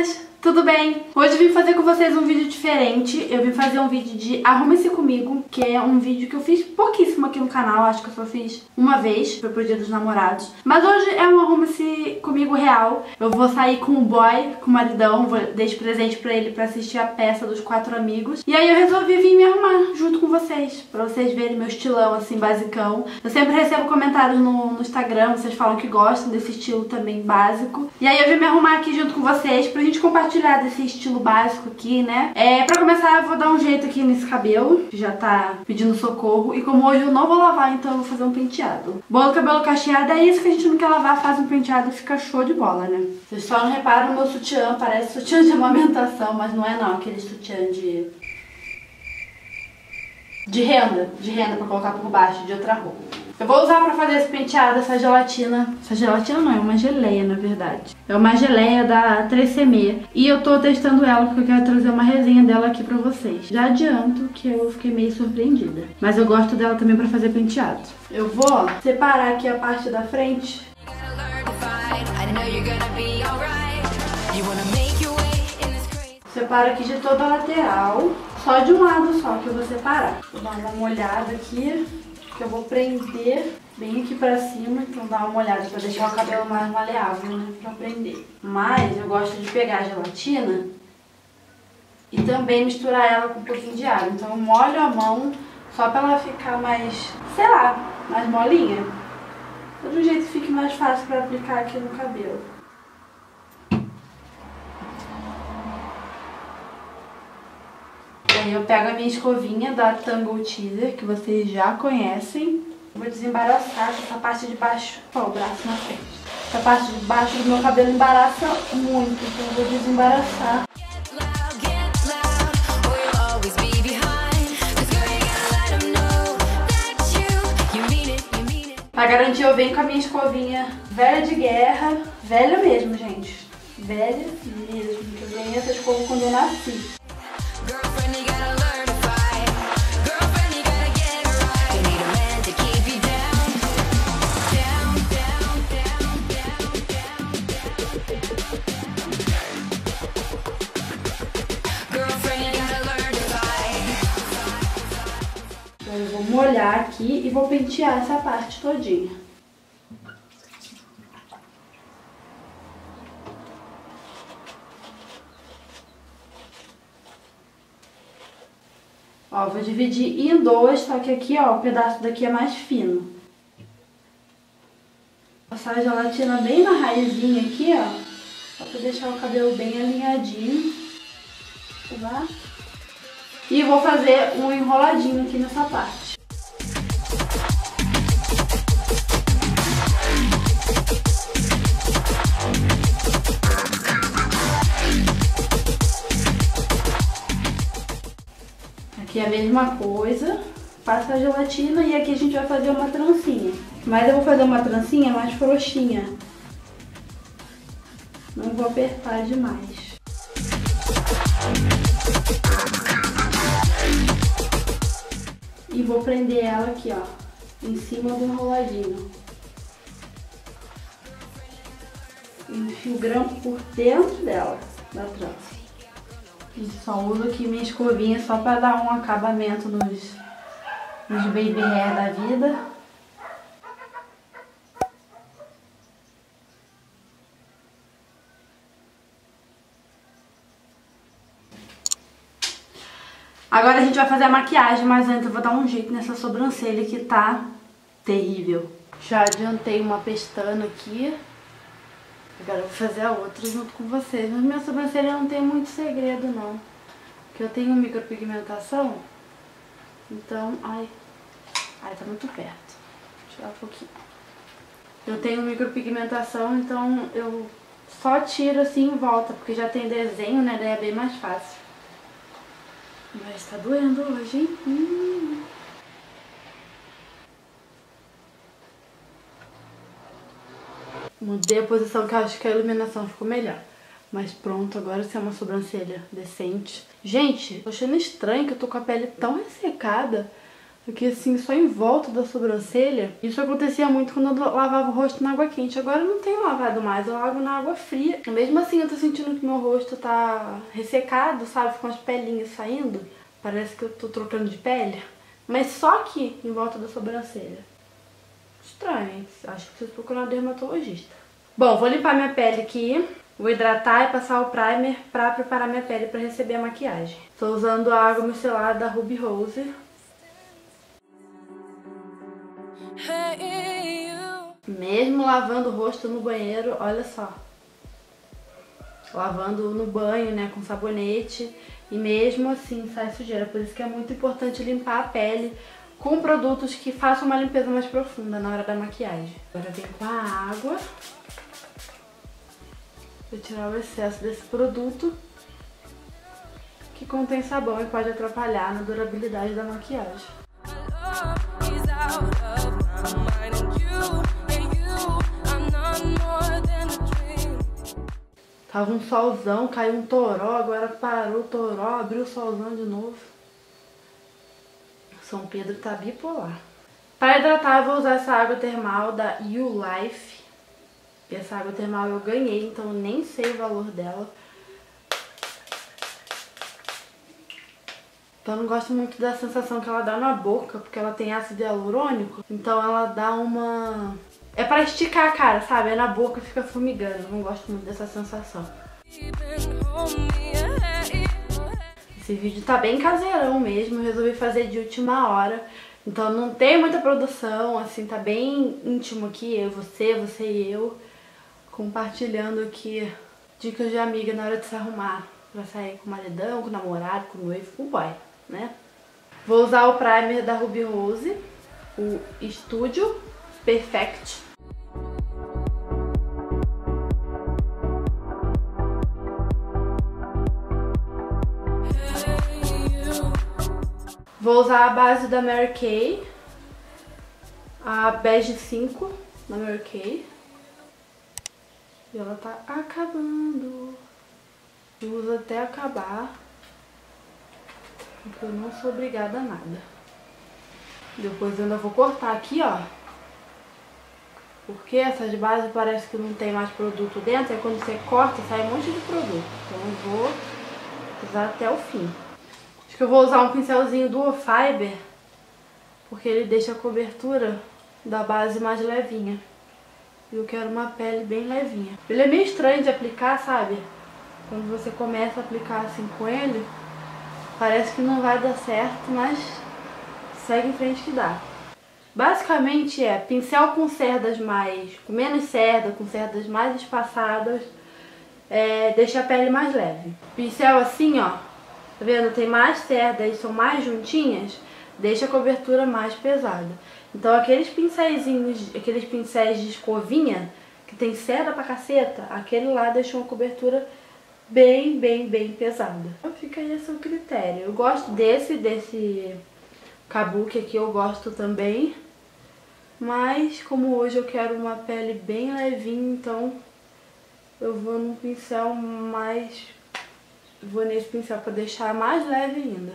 meninas! Tudo bem? Hoje vim fazer com vocês um vídeo diferente. Eu vim fazer um vídeo de Arrume-se Comigo, que é um vídeo que eu fiz pouquíssimo aqui no canal. Acho que eu só fiz uma vez, foi pro dia dos namorados. Mas hoje é um Arrume-se Comigo real. Eu vou sair com o boy, com o maridão, vou dar de presente pra ele pra assistir a peça dos quatro amigos. E aí eu resolvi vir me arrumar junto com vocês, pra vocês verem meu estilão, assim, basicão. Eu sempre recebo comentários no, no Instagram, vocês falam que gostam desse estilo também básico. E aí eu vim me arrumar aqui junto com vocês pra gente compartilhar compartilhar desse estilo básico aqui, né? É, pra começar, eu vou dar um jeito aqui nesse cabelo, que já tá pedindo socorro. E como hoje eu não vou lavar, então eu vou fazer um penteado. Bom, cabelo cacheado é isso que a gente não quer lavar, faz um penteado e fica show de bola, né? Vocês só não reparam o meu sutiã, parece sutiã de amamentação, mas não é não, aquele sutiã de... De renda, de renda pra colocar por baixo de outra roupa. Eu vou usar pra fazer esse penteado essa gelatina. Essa gelatina não, é uma geleia, na verdade. É uma geleia da 3CM. E eu tô testando ela porque eu quero trazer uma resenha dela aqui pra vocês. Já adianto que eu fiquei meio surpreendida. Mas eu gosto dela também pra fazer penteado. Eu vou separar aqui a parte da frente. Separo aqui de toda a lateral. Só de um lado só que eu vou separar. Vou dar uma molhada aqui que eu vou prender bem aqui pra cima, então dá uma olhada pra deixar o cabelo mais maleável, né, pra prender. Mas eu gosto de pegar a gelatina e também misturar ela com um pouquinho de água. Então eu molho a mão só pra ela ficar mais, sei lá, mais molinha. De um jeito que fique mais fácil pra aplicar aqui no cabelo. Aí eu pego a minha escovinha da Tangle Teaser, que vocês já conhecem. Vou desembaraçar essa parte de baixo, ó, o braço na frente. Essa parte de baixo do meu cabelo embaraça muito, então eu vou desembaraçar. Pra garantir, eu venho com a minha escovinha velha de guerra. Velha mesmo, gente. Velha mesmo. Eu ganhei essa escova quando eu nasci. Aqui e vou pentear essa parte todinha. Ó, vou dividir em dois, só que aqui, ó, o pedaço daqui é mais fino. Passar a gelatina bem na raizinha aqui, ó, pra deixar o cabelo bem alinhadinho. Tá? E vou fazer um enroladinho aqui nessa parte. Aqui é a mesma coisa, passa a gelatina e aqui a gente vai fazer uma trancinha. Mas eu vou fazer uma trancinha mais frouxinha. Não vou apertar demais. E vou prender ela aqui, ó, em cima do enroladinho. Enfio o grampo por dentro dela, da trança. Só uso aqui minha escovinha só pra dar um acabamento nos, nos baby hair da vida. Agora a gente vai fazer a maquiagem, mas antes eu vou dar um jeito nessa sobrancelha que tá terrível. Já adiantei uma pestana aqui. Agora eu vou fazer a outra junto com vocês. Mas minha sobrancelha não tem muito segredo, não. Porque eu tenho micropigmentação. Então, ai... Ai, tá muito perto. Vou tirar um pouquinho. Eu tenho micropigmentação, então eu só tiro assim em volta. Porque já tem desenho, né? Daí é bem mais fácil. Mas tá doendo hoje, hein? Hum. Mudei a posição que eu acho que a iluminação ficou melhor. Mas pronto, agora sim é uma sobrancelha decente. Gente, tô achando estranho que eu tô com a pele tão ressecada. aqui assim, só em volta da sobrancelha. Isso acontecia muito quando eu lavava o rosto na água quente. Agora eu não tenho lavado mais, eu lavo na água fria. Mesmo assim, eu tô sentindo que meu rosto tá ressecado, sabe? Com as pelinhas saindo. Parece que eu tô trocando de pele. Mas só aqui, em volta da sobrancelha. Estranho? Acho que preciso procurar um dermatologista. Bom, vou limpar minha pele aqui. Vou hidratar e passar o primer pra preparar minha pele pra receber a maquiagem. Tô usando a água micelar da Ruby Rose. Mesmo lavando o rosto no banheiro, olha só. Lavando no banho, né, com sabonete. E mesmo assim sai sujeira. Por isso que é muito importante limpar a pele com produtos que façam uma limpeza mais profunda na hora da maquiagem. Agora vem com a água. Vou tirar o excesso desse produto que contém sabão e pode atrapalhar na durabilidade da maquiagem. Tava um solzão, caiu um toró, agora parou o toró, abriu o solzão de novo. São Pedro tá bipolar. Para hidratar, eu vou usar essa água termal da You Life. E essa água termal eu ganhei, então nem sei o valor dela. Então eu não gosto muito da sensação que ela dá na boca, porque ela tem ácido hialurônico. Então ela dá uma... É pra esticar a cara, sabe? É na boca fica fumigando. Eu não gosto muito dessa sensação. Esse vídeo tá bem caseirão mesmo, resolvi fazer de última hora. Então não tem muita produção, assim, tá bem íntimo aqui, eu, você, você e eu compartilhando aqui dicas de amiga na hora de se arrumar pra sair com o maridão, com o namorado, com o noivo, com o boy, né? Vou usar o primer da Ruby Rose, o Studio Perfect. Vou usar a base da Mary Kay, a Bege 5 da Mary Kay. E ela tá acabando. Eu uso até acabar. Porque eu não sou obrigada a nada. Depois eu ainda vou cortar aqui, ó. Porque essas bases parece que não tem mais produto dentro. E quando você corta, sai um monte de produto. Então eu vou usar até o fim. Eu vou usar um pincelzinho Duo Fiber. Porque ele deixa a cobertura da base mais levinha. Eu quero uma pele bem levinha. Ele é meio estranho de aplicar, sabe? Quando você começa a aplicar assim com ele, parece que não vai dar certo, mas segue em frente que dá. Basicamente é pincel com cerdas mais, com menos cerda, com cerdas mais espaçadas, é, deixa a pele mais leve. Pincel assim, ó, tá vendo? Tem mais cerdas, são mais juntinhas, deixa a cobertura mais pesada. Então aqueles pincéis, aqueles pincéis de escovinha, que tem seda pra caceta, aquele lá deixa uma cobertura bem, bem, bem pesada. Então fica aí a seu critério. Eu gosto desse, desse kabuki aqui, eu gosto também. Mas como hoje eu quero uma pele bem levinha, então eu vou num pincel mais... Vou nesse pincel pra deixar mais leve ainda.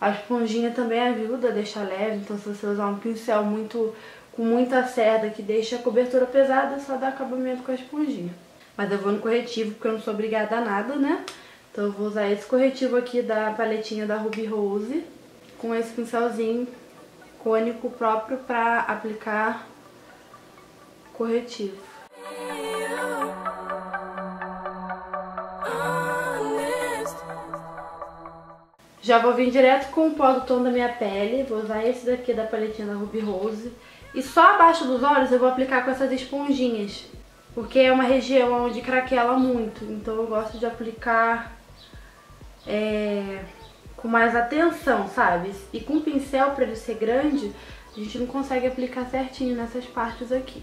A esponjinha também ajuda a deixar leve, então se você usar um pincel muito com muita cerda que deixa a cobertura pesada, só dá acabamento com a esponjinha. Mas eu vou no corretivo porque eu não sou obrigada a nada, né? Então eu vou usar esse corretivo aqui da paletinha da Ruby Rose com esse pincelzinho cônico próprio para aplicar corretivo. Já vou vir direto com o pó do tom da minha pele. Vou usar esse daqui da paletinha da Ruby Rose. E só abaixo dos olhos eu vou aplicar com essas esponjinhas. Porque é uma região onde craquela muito. Então eu gosto de aplicar é, com mais atenção, sabe? E com o pincel, pra ele ser grande, a gente não consegue aplicar certinho nessas partes aqui.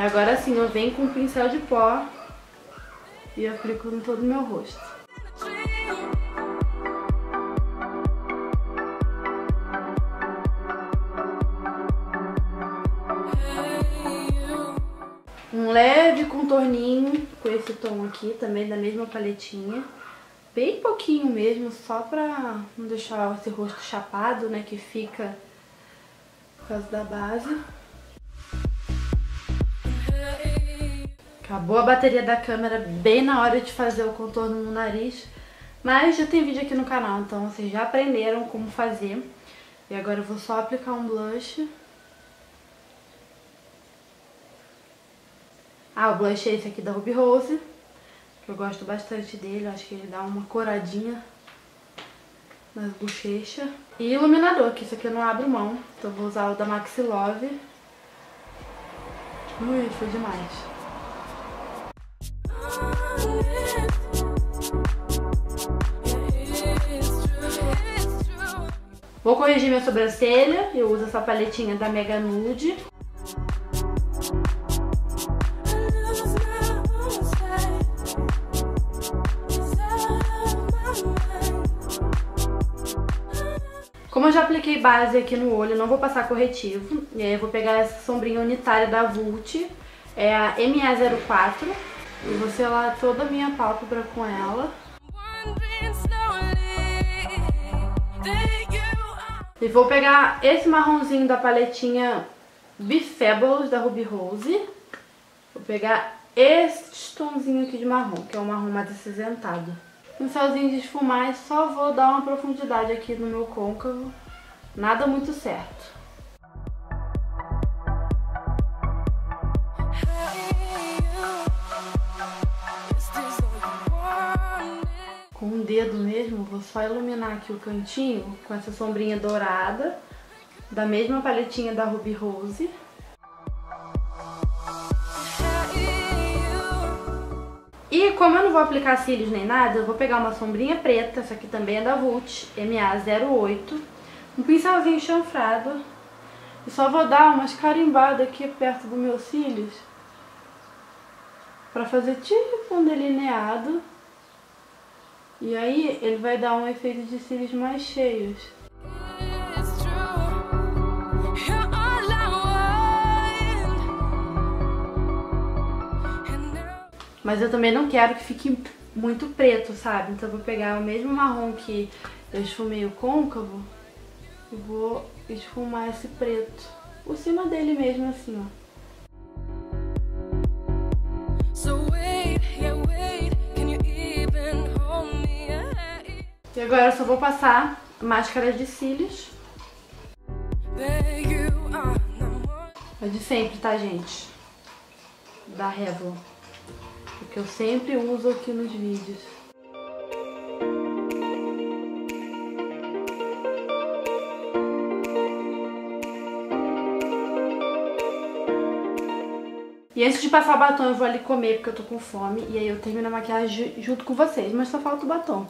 Agora sim, eu venho com um pincel de pó e aplico em todo o meu rosto. Um leve contorninho com esse tom aqui, também da mesma paletinha. Bem pouquinho mesmo, só pra não deixar esse rosto chapado, né, que fica por causa da base. Acabou a bateria da câmera bem na hora de fazer o contorno no nariz. Mas já tem vídeo aqui no canal, então vocês já aprenderam como fazer. E agora eu vou só aplicar um blush. Ah, o blush é esse aqui da Ruby Rose. Que eu gosto bastante dele, acho que ele dá uma coradinha nas bochechas. E iluminador, que isso aqui eu não abro mão. Então eu vou usar o da Maxi Love. Ui, foi demais. Vou corrigir minha sobrancelha. Eu uso essa paletinha da Mega Nude. Como eu já apliquei base aqui no olho, não vou passar corretivo. E aí eu vou pegar essa sombrinha unitária da Vult, é a MA04. E vou selar toda minha pálpebra com ela. E vou pegar esse marronzinho da paletinha Befabulous da Ruby Rose. Vou pegar este tonzinho aqui de marrom, que é um marrom mais acinzentado pincelzinho de esfumar e só vou dar uma profundidade aqui no meu côncavo. Nada muito certo. O dedo mesmo, vou só iluminar aqui o cantinho com essa sombrinha dourada, da mesma paletinha da Ruby Rose. E como eu não vou aplicar cílios nem nada, eu vou pegar uma sombrinha preta, essa aqui também é da Vult, MA08, um pincelzinho chanfrado e só vou dar umas carimbadas aqui perto dos meus cílios pra fazer tipo um delineado e aí ele vai dar um efeito de cílios mais cheios. Mas eu também não quero que fique muito preto, sabe? Então eu vou pegar o mesmo marrom que eu esfumei o côncavo e vou esfumar esse preto por cima dele mesmo, assim, ó. E agora eu só vou passar máscara de cílios. É de sempre, tá, gente? Da Revlon que eu sempre uso aqui nos vídeos. E antes de passar o batom eu vou ali comer porque eu tô com fome E aí eu termino a maquiagem junto com vocês, mas só falta o batom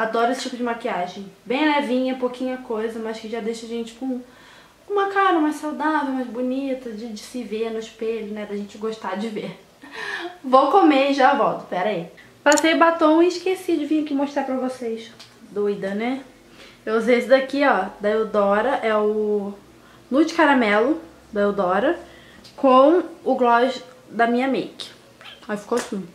Adoro esse tipo de maquiagem Bem levinha, pouquinha coisa, mas que já deixa a gente com uma cara mais saudável, mais bonita de, de se ver no espelho, né, da gente gostar de ver Vou comer e já volto, pera aí. Passei batom e esqueci de vir aqui mostrar pra vocês. Doida, né? Eu usei esse daqui, ó, da Eudora, é o Nude Caramelo da Eudora, com o gloss da minha make. Aí ficou assim.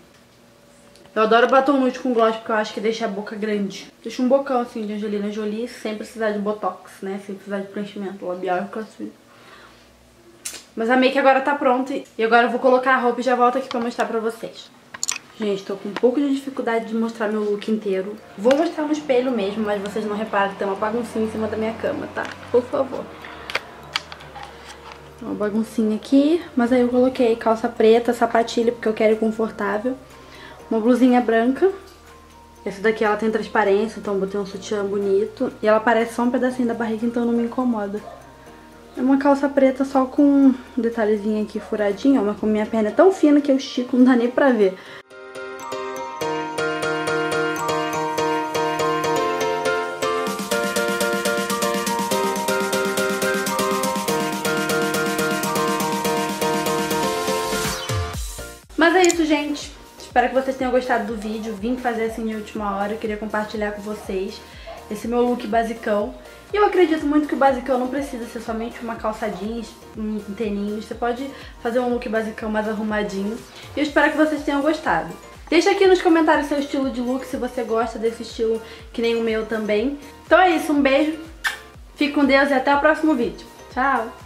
Eu adoro batom nude com gloss porque eu acho que deixa a boca grande. Deixa um bocão assim de Angelina Jolie sem precisar de botox, né? Sem precisar de preenchimento labial, fica assim. Mas a make agora tá pronta e agora eu vou colocar a roupa e já volto aqui pra mostrar pra vocês. Gente, tô com um pouco de dificuldade de mostrar meu look inteiro. Vou mostrar no espelho mesmo, mas vocês não reparam que tem uma baguncinha em cima da minha cama, tá? Por favor. Uma baguncinha aqui, mas aí eu coloquei calça preta, sapatilha, porque eu quero ir confortável. Uma blusinha branca. Essa daqui ela tem transparência, então botei um sutiã bonito. E ela parece só um pedacinho da barriga, então não me incomoda. É uma calça preta só com um detalhezinho aqui furadinho, mas com minha perna é tão fina que eu estico, não dá nem pra ver. Espero que vocês tenham gostado do vídeo. Vim fazer assim de última hora, queria compartilhar com vocês esse meu look basicão. E eu acredito muito que o basicão não precisa ser somente uma calça jeans, um tênis. Você pode fazer um look basicão mais arrumadinho. E eu espero que vocês tenham gostado. Deixa aqui nos comentários seu estilo de look, se você gosta desse estilo que nem o meu também. Então é isso, um beijo, fique com Deus e até o próximo vídeo. Tchau!